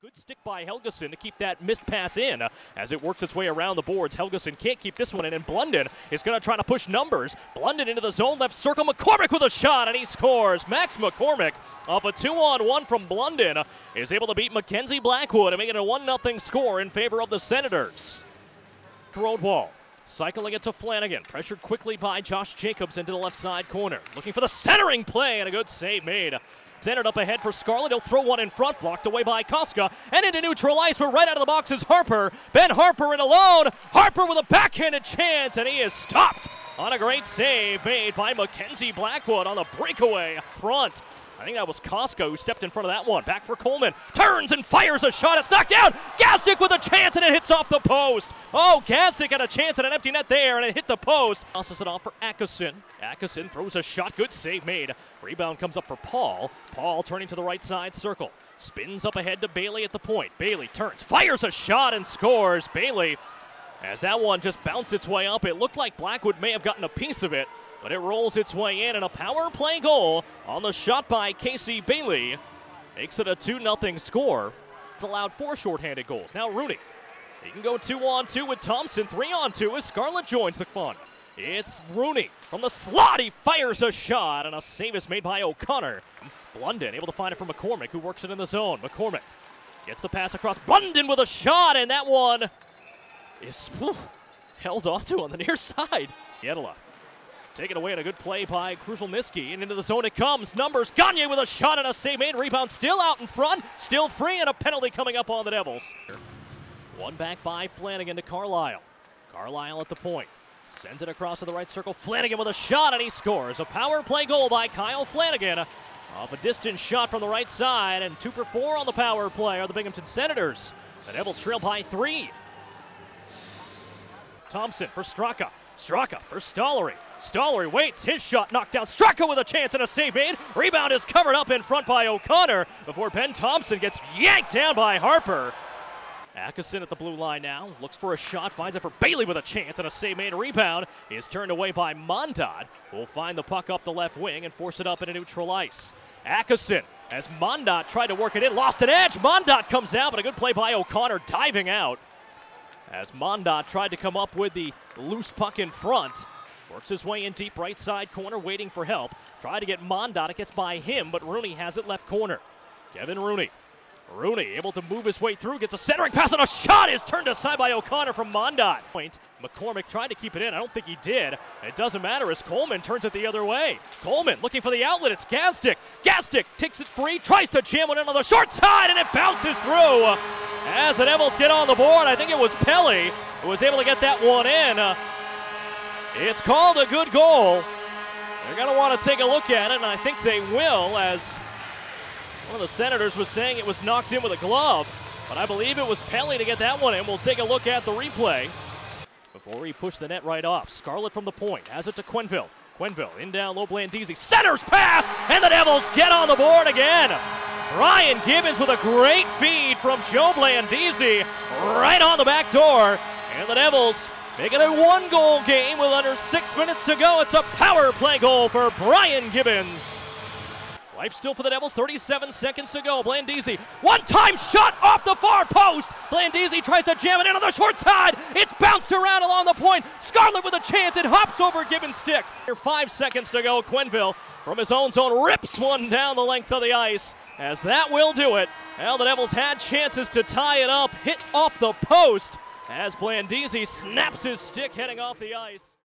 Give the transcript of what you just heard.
Good stick by Helgeson to keep that missed pass in uh, as it works its way around the boards. Helgeson can't keep this one in, and Blunden is going to try to push numbers. Blunden into the zone, left circle. McCormick with a shot, and he scores. Max McCormick off a two on one from Blunden is able to beat Mackenzie Blackwood and make it a 1 0 score in favor of the Senators. Rodewald cycling it to Flanagan. Pressured quickly by Josh Jacobs into the left side corner. Looking for the centering play, and a good save made. Centered up ahead for Scarlett. He'll throw one in front, blocked away by Kostka. And into neutral ice, but right out of the box is Harpur. Ben Harpur in alone. Harpur with a backhanded chance, and he is stopped on a great save made by Mackenzie Blackwood on the breakaway front. I think that was Kostka who stepped in front of that one. Back for Coleman. Turns and fires a shot. It's knocked down. Gastick with a chance and it hits off the post. Oh, Gastick had a chance at an empty net there and it hit the post. Tosses it off for Atkinson. Atkinson throws a shot. Good save made. Rebound comes up for Paul. Paul turning to the right side circle. Spins up ahead to Bailey at the point. Bailey turns, fires a shot and scores. Bailey, as that one just bounced its way up, it looked like Blackwood may have gotten a piece of it but it rolls its way in, and a power play goal on the shot by Casey Bailey makes it a 2 0 score. It's allowed four shorthanded goals. Now Rooney. He can go two on two with Thompson, three on two as Scarlett joins the fun. It's Rooney from the slot. He fires a shot, and a save is made by O'Connor. Blunden able to find it for McCormick, who works it in the zone. McCormick gets the pass across. Blunden with a shot, and that one is whew, held onto on the near side. Yedela Taken away and a good play by Krushelnyski. And into the zone it comes. Numbers. Gagne with a shot and a save made. Rebound still out in front. Still free and a penalty coming up on the Devils. One back by Flanagan to Carlisle. Carlisle at the point. Sends it across to the right circle. Flanagan with a shot and he scores. A power play goal by Kyle Flanagan. Off a distant shot from the right side. And two for four on the power play are the Binghamton Senators. The Devils trail by three. Thompson for Straka. Straka for Stollery. Stollery waits. His shot knocked down. Straka with a chance and a save made. Rebound is covered up in front by O'Connor before Ben Thompson gets yanked down by Harpur. Atkinson at the blue line now. Looks for a shot. Finds it for Bailey with a chance and a save made. Rebound is turned away by Mondad. Will find the puck up the left wing and force it up into neutral ice. Atkinson as Mondot tried to work it in. Lost an edge. Mondot comes out, but a good play by O'Connor diving out as Mondot tried to come up with the loose puck in front. Works his way in deep right side corner, waiting for help. Try to get Mondot. It gets by him, but Rooney has it left corner. Kevin Rooney. Rooney able to move his way through, gets a centering pass, and a shot is turned aside by O'Connor from Mondot. Point. McCormick tried to keep it in. I don't think he did. It doesn't matter as Coleman turns it the other way. Coleman looking for the outlet. It's Gastick. Gastick takes it free, tries to jam it in on the short side, and it bounces through. As the Devils get on the board, I think it was Pelley who was able to get that one in. Uh, it's called a good goal. They're going to want to take a look at it, and I think they will, as one of the Senators was saying it was knocked in with a glove. But I believe it was Pelley to get that one in. We'll take a look at the replay before he pushed the net right off. Scarlett from the point, has it to Quenneville. Quenneville in down low Blandisi. Centers pass, and the Devils get on the board again. Brian Gibbons with a great feed from Joe Blandisi right on the back door. And the Devils make it a one goal game with under six minutes to go. It's a power play goal for Brian Gibbons. Life still for the Devils, 37 seconds to go. Blandisi, one time shot off the far post. Blandisi tries to jam it in on the short side. It's bounced around along the point. Scarlett with a chance. It hops over Gibbons' stick. Five seconds to go. Quenneville from his own zone rips one down the length of the ice as that will do it. Well, the Devils had chances to tie it up, hit off the post as Blandisi snaps his stick heading off the ice.